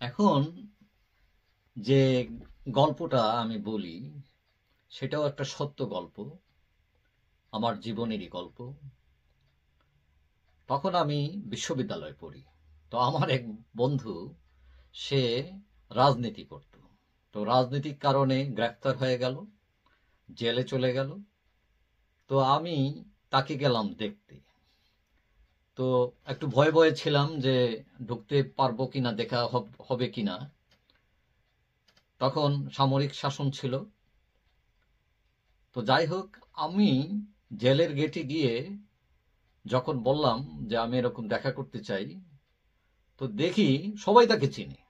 এখন যে গল্পটা আমি বলি, সেটাও একটা সত্য গল্প, আমার জীবনেরই গল্প। তখন আমি বিশ্ববিদ্যালয়ে পড়ি। তো আমার এক বন্ধু, সে রাজনীতি করত। তো রাজনৈতিক কারণে গ্রেফতার হয়ে গেল, জেলে চলে গেল। তো আমি তাকে গেলাম দেখতে। তো একটু ভয়ে ভয়ে ছিলাম যে ঢুকতে পারব কিনা, দেখা হবে কিনা। তখন সামরিক শাসন ছিল। তো যাই হোক, আমি জেলের গেটে গিয়ে যখন বললাম যে আমি এরকম দেখা করতে চাই, তো দেখি সবাই তাকে চিনে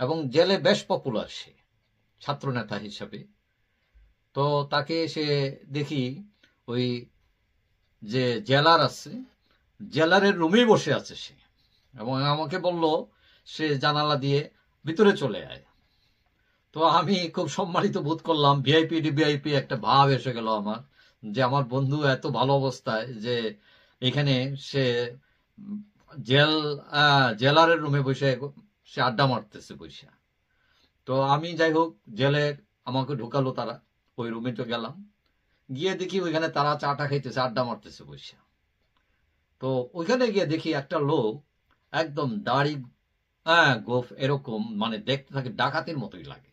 এবং জেলে বেশ পপুলার সে, ছাত্রনেতা হিসাবে। তো তাকে সে দেখি ওই যে জেলার আছে জেলারের রুমেই বসে আছে সে। এবং আমাকে বলল, সে জানালা দিয়ে ভিতরে চলে আয়। তো আমি খুব সম্মানিত বোধ করলাম ভিআইপি ডিভিআইপি একটা ভাব এসে গেল আমার, যে আমার বন্ধু এত ভালো অবস্থায় যে এখানে সে জেল জেলারের রুমে বসে সে আড্ডা মারতেছে বসে তো আমি যাই হোক, জেলে আমাকে ঢুকালো তারা, ওই রুমে তো গেলাম। গিয়ে দেখি ওইখানে তারা চাটা খাইতেছে, আড্ডা মারতেছে বসে তো ওইখানে গিয়ে দেখি একটা লোক একদম দাড়ি হ্যাঁ গোফ এরকম মানে দেখতে থাকে ডাকাতের মতোই লাগে।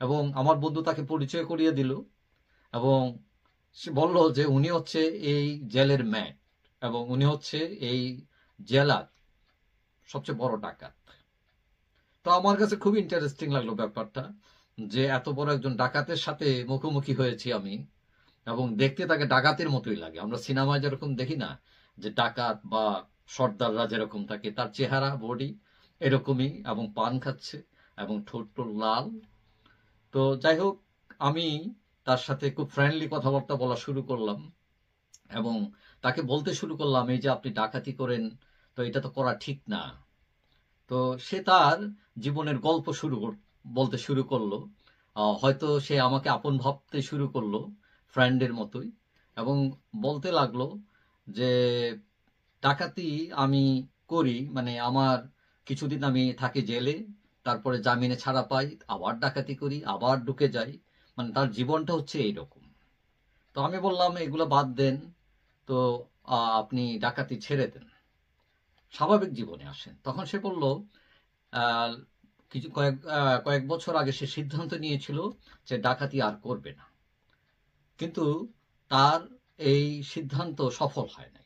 এবং আমার বন্ধু তাকে পরিচয় করিয়ে দিল এবং সে বলল যে উনি হচ্ছে এই জেলের ম্যাট এবং উনি হচ্ছে এই জেলার সবচেয়ে বড় ডাকাত। তো আমার কাছে খুব ইন্টারেস্টিং লাগল ব্যাপারটা যে এত বড় একজন ডাকাতের সাথে মুখোমুখি হয়েছি আমি এবং দেখতে তাকে ডাকাতের মতোই লাগে। আমরা সিনেমায় যেরকম দেখি না যে ডাকাত বা সর্দাররা যেরকম থাকে, তার চেহারা বডি এরকমই এবং পান খাচ্ছে এবং ঠোঁট লাল। তো যাই হোক, আমি তার সাথে খুব ফ্রেন্ডলি কথাবার্তা বলা শুরু করলাম এবং তাকে বলতে শুরু করলাম, এই যে আপনি ডাকাতি করেন, তো এটা তো করা ঠিক না। তো সে তার জীবনের গল্প শুরু বলতে শুরু করল। হয়তো সে আমাকে আপন ভাবতে শুরু করল ফ্রেন্ডের মতোই এবং বলতে লাগল যে ডাকাতি আমি করি মানে আমার কিছুদিন আমি থাকি জেলে, তারপরে জামিনে ছাড়া পাই, আবার ডাকাতি করি, আবার ঢুকে যাই মানে তার জীবনটা হচ্ছে এইরকম। তো আমি বললাম, এগুলো বাদ দেন, তো আপনি ডাকাতি ছেড়ে দেন। স্বাভাবিক জীবনে আসেন। তখন সে বলল কিছু কয়েক কয়েক বছর আগে সে সিদ্ধান্ত নিয়েছিল যে ডাকাতি আর করবে না। কিন্তু তার এই সিদ্ধান্ত সফল হয় নাই।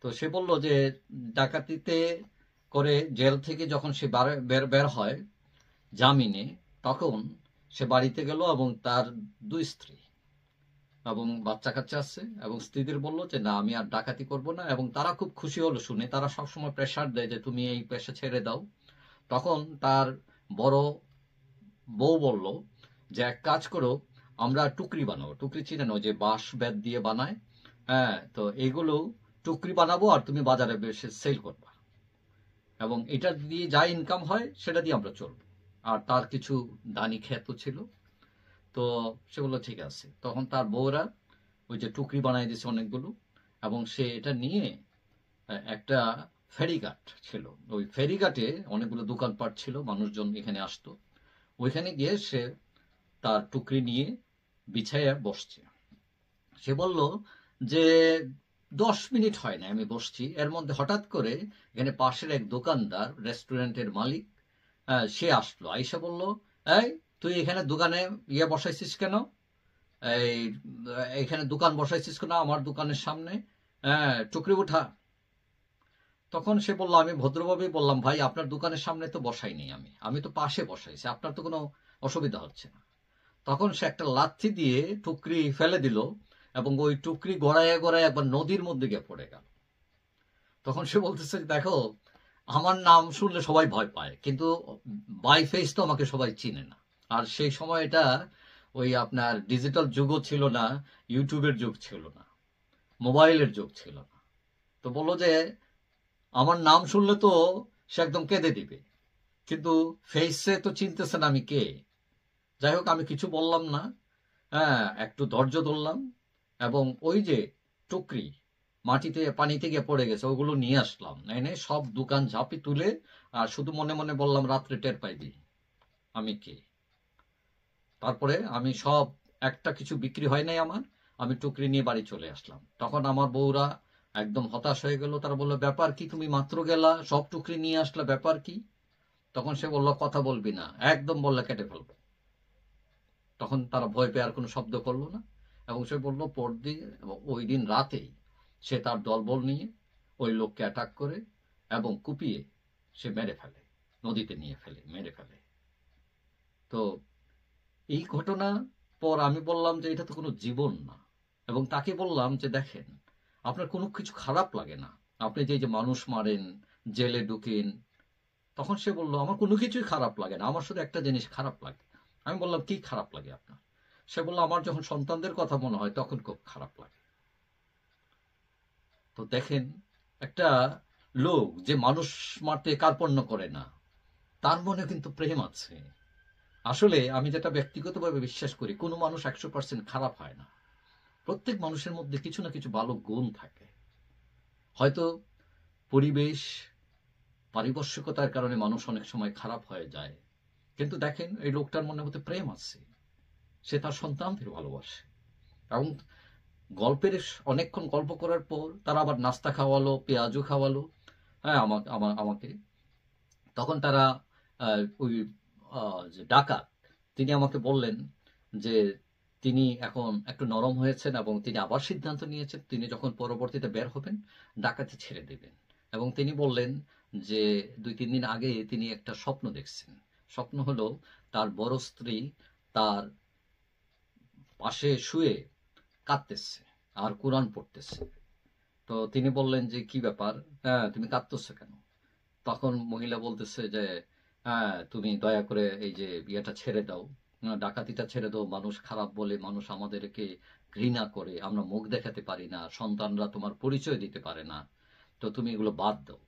তো সে বলল যে, ডাকাতিতে করে জেল থেকে যখন সে বারে- বের হয় জামিনে, তখন সে বাড়িতে গেল এবং তার দুই স্ত্রী এবং বাচ্চা কাচ্চা আছে এবং স্ত্রীদের বলল যে, না, আমি আর ডাকাতি করব না। এবং তারা খুব খুশি হলো শুনে। তারা সবসময় প্রেশার দেয় যে, তুমি এই পেশা ছেড়ে দাও। তখন তার বড় বউ বলল যে, এক কাজ করো আমরা টুকরি বানাবো। টুকরি চিনে যে বাঁশ বেত দিয়ে বানায়। হ্যাঁ তো এগুলো টুকরি বানাবো আর তুমি বাজারে বেশি সেল করবা। এবং এটা দিয়ে যা ইনকাম হয়, সেটা দিয়ে আমরা চলবো। আর তার কিছু দানি ক্ষেত ছিল। তো সে বলল ঠিক আছে। তখন তার বউরা ওই যে টুকরি বানাই দিয়েছে অনেকগুলো। এবং সে এটা নিয়ে একটা ফেরিঘাট ছিল। ওই ফেরিঘাটে অনেকগুলো দোকানপাট ছিল, মানুষজন এখানে আসতো। ওইখানে গিয়ে সে তার টুকরি নিয়ে বিছাইয়া বসছে। সে বলল যে, দশ মিনিট হয় না আমি বসছি। এর মধ্যে হঠাৎ করে এখানে পাশের এক দোকানদার, রেস্টুরেন্টের মালিক সে আসলো। আইসা বলল, এই, তুই এখানে দোকানে ইয়ে বসাইছিস কেন? এই, এখানে দোকান বসাইছিস কেন? আমার দোকানের সামনে হ্যাঁ টুকরি উঠা। তখন সে বলল, আমি ভদ্রভাবেই বললাম, ভাই, আপনার দোকানের সামনে তো বসাইনি আমি। আমি তো পাশে বসাইছি, আপনার তো কোনো অসুবিধা হচ্ছে না। তখন সে একটা লাথি দিয়ে টুকরি ফেলে দিল এবং ওই টুকরি গড়ায় গড়ায় একবার নদীর মধ্যে গিয়ে পড়ে গেল। তখন সে বলতেছে, দেখো, আমার নাম শুনলে সবাই ভয় পায়, কিন্তু বাই ফেস তো আমাকে সবাই চিনে না। আর সেই সময় এটা ওই আপনার ডিজিটাল যুগও ছিল না, ইউটিউবের যুগ ছিল না, মোবাইলের যুগ ছিল না। তো বলল যে, আমার নাম শুনলে তো সে একদম কেঁদে দিবে, কিন্তু ফেসে তো চিনতেছে না আমি কে। যাই হোক, আমি কিছু বললাম না। হ্যাঁ একটু ধৈর্য ধরলাম এবং ওই যে টুকরি মাটিতে পানিতে গিয়ে পড়ে গেছে, ওগুলো নিয়ে আসলাম। এনে সব দোকান ঝাঁপি তুলে, আর শুধু মনে মনে বললাম, রাত্রে টের পাইবি। আমি কে? তারপরে আমি সব, একটা কিছু বিক্রি হয় নাই আমার, আমি টুকরি নিয়ে বাড়ি চলে আসলাম। তখন আমার বউরা একদম হতাশ হয়ে গেল। তারা বলল, ব্যাপার কি? তুমি মাত্র গেলা, সব টুকরি নিয়ে আসলা, ব্যাপার কি? তখন সে বলল, কথা বলবি না। একদম বললে, কেটে ফেলব। তখন তারা ভয় পেয়ে আর কোনো শব্দ করল না। এবং সে বলল, পরদিন এবং ওই দিন রাতেই সে তার দলবল নিয়ে ওই লোককে অ্যাটাক করে এবং কুপিয়ে সে মেরে ফেলে, নদীতে নিয়ে ফেলে, মেরে ফেলে। তো এই ঘটনা পর আমি বললাম যে এটা তো কোনো জীবন না। এবং তাকে বললাম যে, দেখেন, আপনার কোনো কিছু খারাপ লাগে না। আপনি যে যে মানুষ মারেন, জেলে ঢুকেন, তখন সে বলল, আমার কোনো কিছুই খারাপ লাগে না। আমার শুধু একটা জিনিস খারাপ লাগে। আমি বললাম, কি খারাপ লাগে আপনার? সে বলল, আমার যখন সন্তানদের কথা মনে হয়, তখন খুব খারাপ লাগে। তো দেখেন, একটা লোক যে মানুষ মারতে কার্পণ্য করে না, তার মনে কিন্তু প্রেম আছে। আসলে আমি যেটা ব্যক্তিগতভাবে বিশ্বাস করি, কোনো মানুষ একশো পার্সেন্ট খারাপ হয় না। প্রত্যেক মানুষের মধ্যে কিছু না কিছু ভালো গুণ থাকে। হয়তো পরিবেশ, পারিপার্শ্বিকতার কারণে মানুষ অনেক সময় খারাপ হয়ে যায়। কিন্তু দেখেন, এই লোকটার মনের মধ্যে প্রেম আছে। সে তার সন্তানদের ভালোবাসে। এবং গল্পের অনেকক্ষণ গল্প করার পর তারা আবার নাস্তা খাওয়ালো, পেঁয়াজও খাওয়ালো হ্যাঁ আমাকে আমাকে। তখন তারা ওই যে ডাকাত, তিনি আমাকে বললেন যে তিনি এখন একটু নরম হয়েছেন এবং তিনি আবার সিদ্ধান্ত নিয়েছেন, তিনি যখন পরবর্তীতে বের হবেন, ডাকাতি ছেড়ে দেবেন। এবং তিনি বললেন যে দুই, তিন দিন আগে তিনি একটা স্বপ্ন দেখছেন। স্বপ্ন হলো তার বড় স্ত্রী তার পাশে শুয়ে কাঁদতেছে আর কোরআন পড়তেছে। তো তিনি বললেন যে, কি ব্যাপার? হ্যাঁ তুমি কাঁদতেছো কেন? তখন মহিলা বলতেছে যে হ্যাঁ তুমি দয়া করে এই যে বিয়েটা ছেড়ে দাও। ডাকাতিটা ছেড়ে দাও। মানুষ খারাপ বলে মানুষ আমাদেরকে ঘৃণা করে। আমরা মুখ দেখাতে পারি না। সন্তানরা তোমার পরিচয় দিতে পারে না। তো তুমি এগুলো বাদ দাও।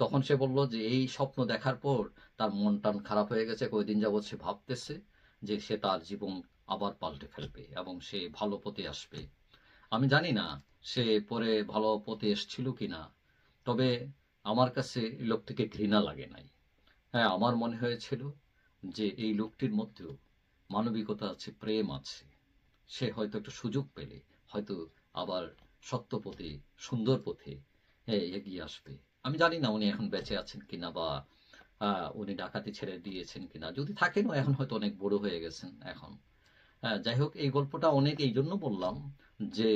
তখন সে বলল যে, এই স্বপ্ন দেখার পর তার মন টান খারাপ হয়ে গেছে। কয়দিন যাবৎ সে ভাবতেছে যে সে তার জীবন আবার পাল্টে ফেলবে এবং সে ভালো পথে আসবে। আমি জানি না সে পরে ভালো পথে এসছিল কিনা তবে আমার কাছে লোকটিকে ঘৃণা লাগে নাই। হ্যাঁ আমার মনে হয়েছিল যে এই লোকটির মধ্যেও মানবিকতা আছে, প্রেম আছে। সে হয়তো একটা সুযোগ পেলে, হয়তো আবার সত্য পথে, সুন্দর পথে হ্যাঁ এগিয়ে আসবে। আমি জানি না উনি এখন বেঁচে আছেন কিনা বা উনি ডাকাতি ছেড়ে দিয়েছেন কিনা। যদি থাকেনও এখন হয়তো অনেক বড় হয়ে গেছেন এখন। যাই হোক, এই গল্পটা অনেক এই জন্য বললাম যে,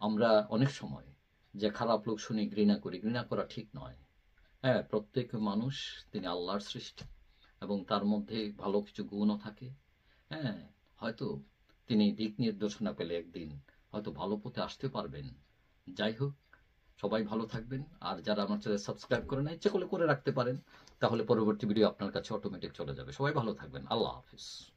আমরা অনেক সময় যে খারাপ লোক শুনি, ঘৃণা করি, ঘৃণা করা ঠিক নয়। হ্যাঁ প্রত্যেক মানুষ, তিনি আল্লাহর সৃষ্টি এবং তার মধ্যে ভালো কিছু গুণও থাকে। হ্যাঁ হয়তো তিনি দিক নির্দেশনা পেলে একদিন হয়তো ভালো পথে আসতে পারবেন। যাই হোক সবাই ভালো থাকবেন। আর যারা আমার চ্যানেল সাবস্ক্রাইব করে না ইচ্ছে করলে করে রাখতে পারেন, তাহলে পরবর্তী ভিডিও আপনার কাছে অটোমেটিক চলে যাবে। সবাই ভালো থাকবেন। আল্লাহ হাফিজ।